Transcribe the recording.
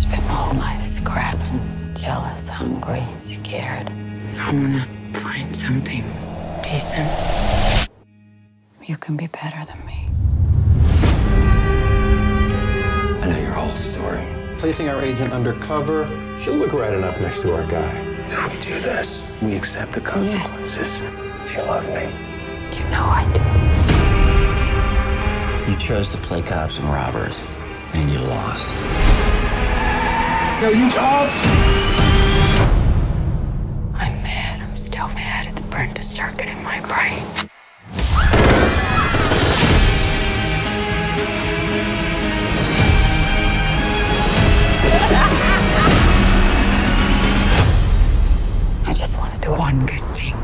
Spent my whole life scrapping, jealous, hungry, scared. I wanna find something decent. You can be better than me. I know your whole story. Placing our agent undercover, she'll look right enough next to our guy. If we do this, we accept the consequences. Yes. You love me. You know I do. You chose to play cops and robbers, and you lost. No, you jobs! I'm mad. I'm still mad. It's burned a circuit in my brain. I just want to do one good thing.